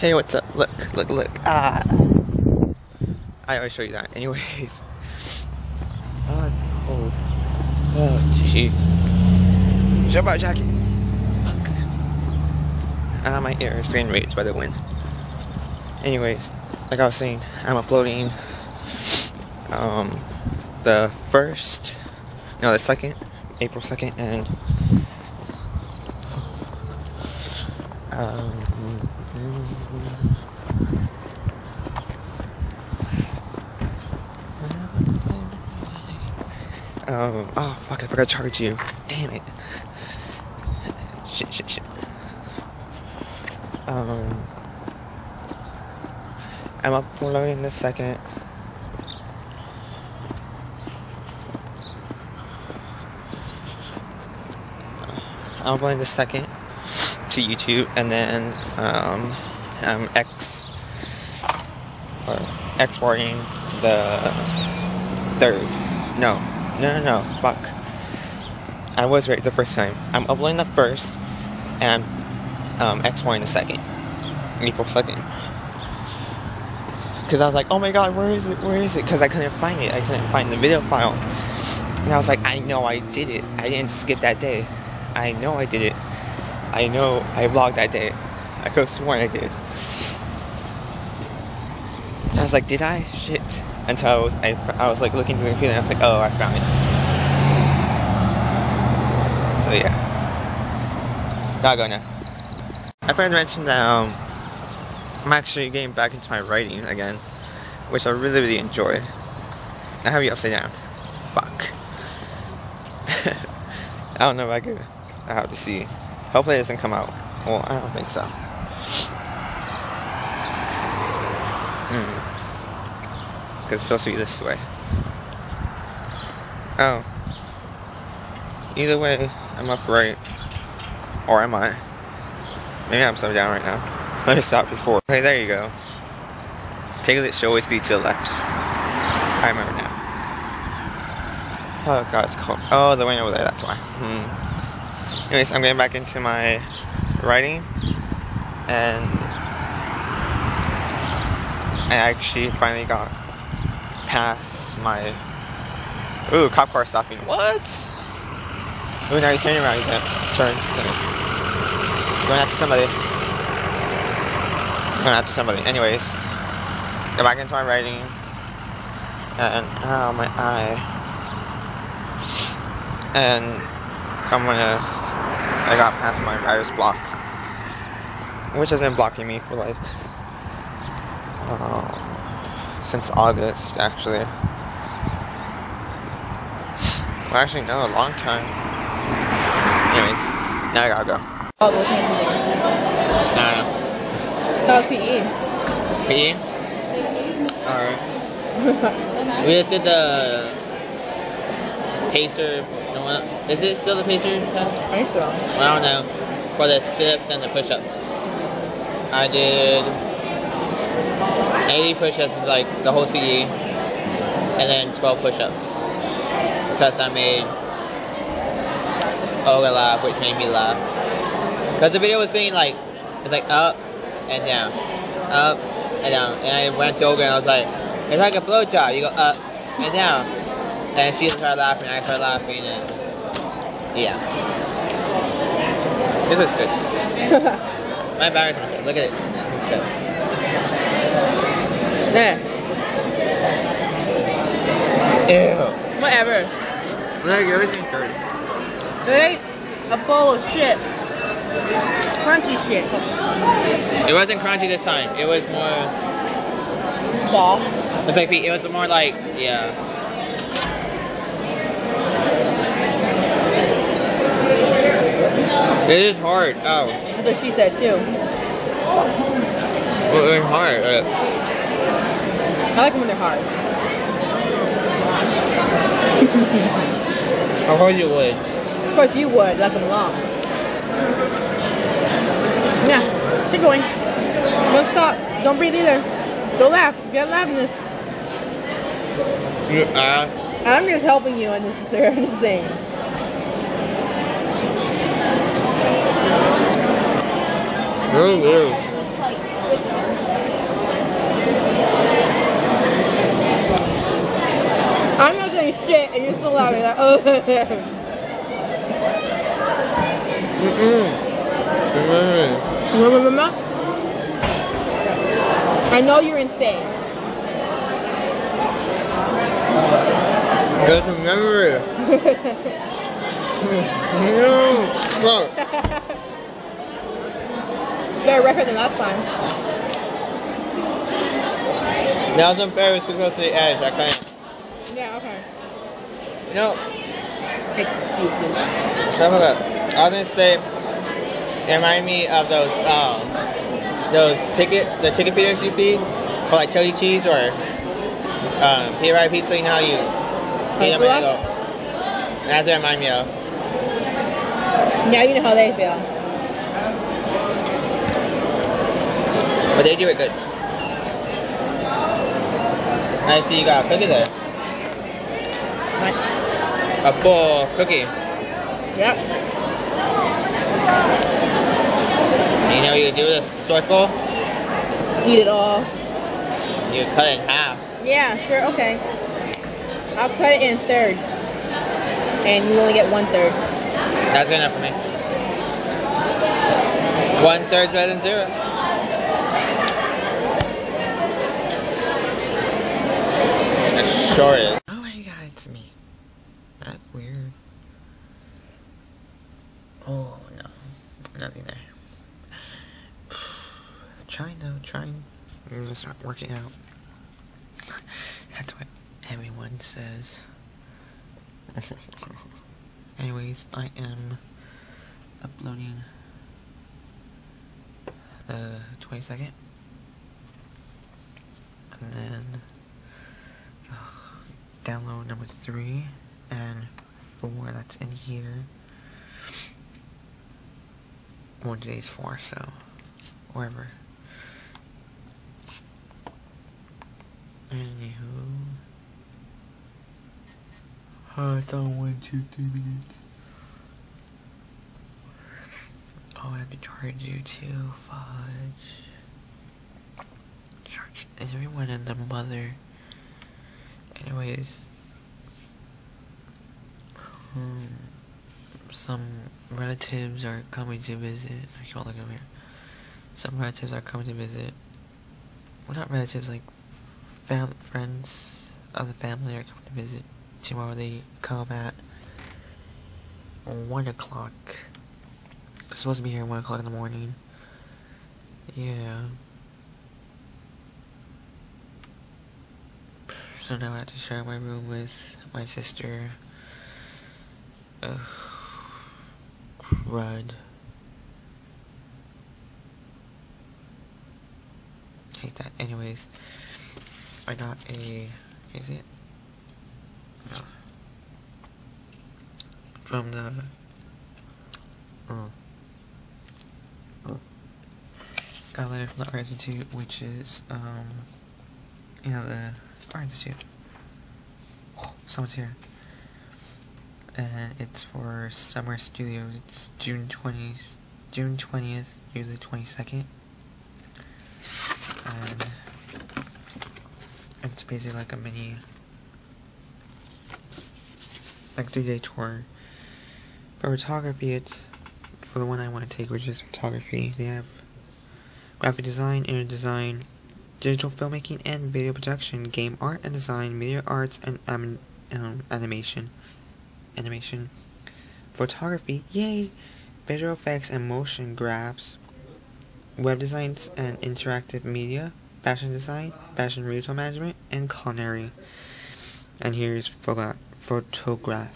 Hey, what's up? Look, look, look. Ah. I always show you that. Anyways. Oh, it's cold. Oh, jeez. Jump out jacket. Fuck. Ah, my ear is getting raised by the wind. Anyways, like I was saying, I'm uploading um the first, no, the second, April 2nd, and um, um, oh fuck, I forgot to charge you. Damn it. Shit, shit, shit. Um, I'm uploading the second. I'm uploading the second to YouTube, and then um, I'm X or exporting the third. No, no, no, no. Fuck. I was right the first time. I'm uploading the first, and um, exporting the second. April second. Because I was like, oh my god, where is it? Where is it? Because I couldn't find it. I couldn't find the video file. And I was like, I know I did it. I didn't skip that day. I know I did it. I know I vlogged that day. I could have sworn I did. And I was like, did I? Shit. Until I was, I, I was like looking through the computer and I was like, oh, I found it. So yeah. Gotta go now. I forgot to mention that um, I'm actually getting back into my writing again, which I really, really enjoy. I have you upside down. Fuck. I don't know if I could. I have to see. Hopefully it doesn't come out. Well, I don't think so. Hmm. Because it's supposed to be this way. Oh. Either way, I'm upright. Or am I? Maybe I'm upside down right now. Let me stop before. Okay, there you go. Piglet should always be to the left. I remember now. Oh god, it's cold. Oh, the wind over there, that's why. Hmm. Anyways, I'm getting back into my writing, and I actually finally got past my. Ooh, cop car stopping. What? Ooh, now he's turning around. He's gonna turn. Going after somebody. Going after somebody. Anyways, get back into my writing, and oh my eye, and I'm gonna I got past my writer's block, which has been blocking me for like uh, since August, actually. Well, actually, no, a long time. Anyways, now I gotta go. Oh, no, no. That was PE. PE? Alright. we just did the pacer is it still the pacer test? I think so. I don't know. For the sit-ups and the push-ups. Mm-hmm. I did 80 push-ups is like the whole CE. And then 12 push-ups. Because I made Olga laugh, which made me laugh. Because the video was being like, it's like up and down. Up and down. And I went to Olga and I was like, it's like a blowjob. You go up and down. And she started laughing, I started laughing, and yeah. This is good. My battery's dead. Look at it. It's good. There. Ew. Whatever. Look, everything's dirty. They a bowl of shit. Crunchy shit. It wasn't crunchy this time. It was more. Ball. It's like it was more like yeah. It is hard. Oh. That's what she said too. Well, it's hard. Uh, I like them when they're hard. How hard you would? Of course you would, like them long. Yeah, keep going. Don't stop. Don't breathe either. Don't laugh. You gotta laugh in this. You, uh, I'm just helping you in this, this thing. Really weird. Shit, and you're still laughing. Like, oh. Remember? I know you're insane. Just remember it. no. Better record than last time. That was unfair. It was too close to the edge. I couldn't. Yeah, okay. You know, Excuses. stuff like that. I was gonna say, it reminded me of those, um, those ticket, the ticket feeders you feed for like Chuck E. Cheese or um, Peter Piper Pizza. You know how you feed them and go. That's what it reminded me of. Now you know how they feel. But they do it good. I see you got a cookie there. A full cookie. Yep. You know you do this circle, Eat it all. you cut it in half. Yeah, sure, okay. I'll cut it in thirds. And you only get one third. That's good enough for me. One third's better than zero. It sure is. Oh my god, it's me. That's weird. Oh no, nothing there. trying though, trying. Mm, Not working out. That's what everyone says. Anyways, I am uploading uh, the 22nd. And then download number three and four that's in here. Today's four, so wherever. Anywho. Oh, it's on one, two, three minutes. Oh, I have to charge you too, fudge. Charge. Everyone in the mother? Anyways, um, some relatives are coming to visit. I can't look over here. Some relatives are coming to visit. Well, not relatives, like fam friends of the family are coming to visit tomorrow. They come at one o'clock. They're supposed to be here at one o'clock in the morning. Yeah. So now I have to share my room with my sister. Ugh. Crud. Hate that. Anyways, I got a. Is it? No. From the. Oh. Got a letter from the Art Institute, which is, um, you know, the Art Institute. Oh, someone's here. And it's for Summer Studios. It's June 20th, June 20th through the 22nd. And it's basically like a mini, like three day tour. For photography, it's for the one I want to take, which is photography. They have graphic design, inner design, digital filmmaking and video production, game art and design, media arts and anim- um, animation, animation, photography, yay, visual effects and motion graphs, web designs and interactive media, fashion design, fashion retail management, and culinary. And here's photo- photography.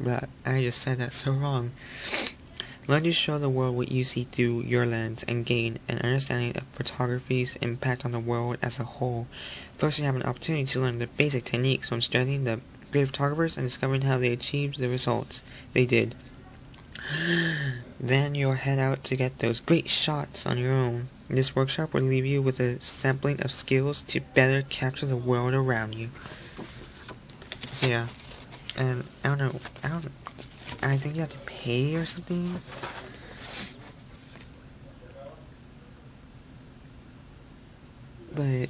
But I just said that so wrong. Learn to show the world what you see through your lens and gain an understanding of photography's impact on the world as a whole. First, you have an opportunity to learn the basic techniques from studying the great photographers and discovering how they achieved the results they did. then you'll head out to get those great shots on your own. This workshop will leave you with a sampling of skills to better capture the world around you. So yeah, and I don't know, I don't, I think you have to pay or something. but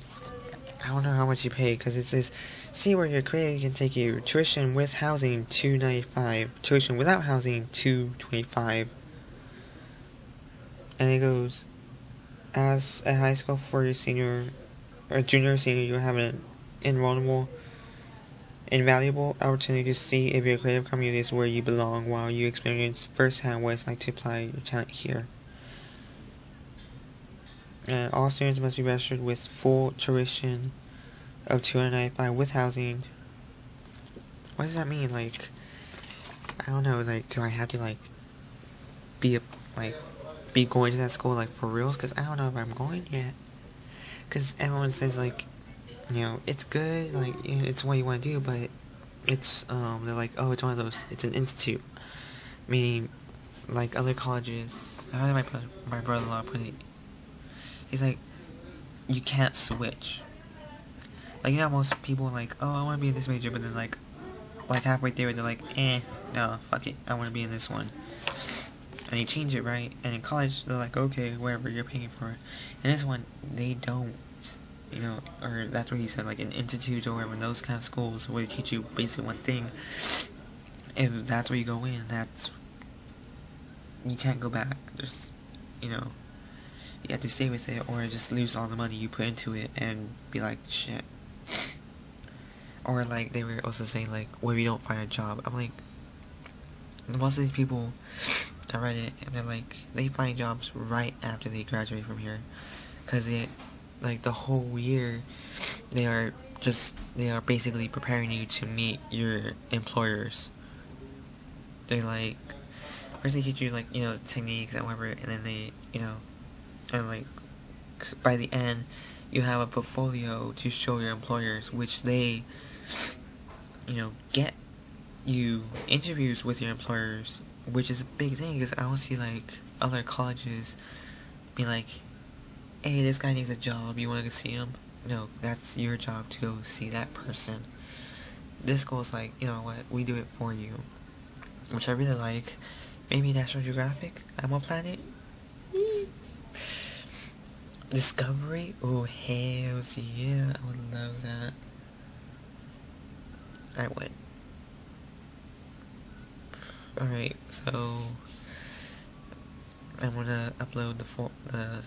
I don't know how much you pay because it says see where your creator can take you. Tuition with housing two ninety five. Tuition without housing two twenty five. And it goes as a high school for your senior or junior or senior you have an invaluable invaluable opportunity to see if your creative community is where you belong while you experience firsthand what it's like to apply your talent here. And all students must be registered with full tuition of 295 with housing. What does that mean? Like, I don't know. Like, do I have to like be a like be going to that school like for reals? Cause I don't know if I'm going yet. Cause everyone says like, you know, it's good. Like, it's what you want to do, but it's um they're like, oh, it's one of those. It's an institute, meaning like other colleges. How did my my brother-in-law put it? He's like, you can't switch. Like you know, most people like, oh, I want to be in this major, but then like, like halfway through, they're like, eh, no, fuck it, I want to be in this one. And you change it right, and in college, they're like, okay, whatever you're paying for it. And this one, they don't. You know, or that's what he said, like in institutes or wherever, those kind of schools where they teach you basically one thing. If that's where you go in, that's you can't go back. There's, you know, you have to stay with it or just lose all the money you put into it and be like, shit. Or like they were also saying like, if you don't find a job? I'm like, most of these people, I read it and they're like, they find jobs right after they graduate from here, cause they, like the whole year, they are just they are basically preparing you to meet your employers. They like first they teach you like you know techniques and whatever, and then they you know and like by the end you have a portfolio to show your employers which they you know get you interviews with your employers which is a big thing because i don't see like other colleges be like hey this guy needs a job you want to see him no that's your job to see that person this school is like you know what we do it for you which i really like maybe national geographic animal planet Discovery? Oh, hells yeah. I would love that. I would. Alright, so I'm gonna upload the for the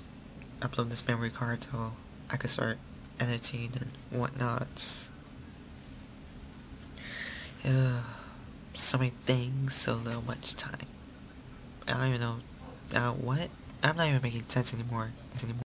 upload this memory card so I can start editing and whatnots. Uh, so many things, so little much time. I don't even know. Uh, what? I'm not even making sense anymore. anymore.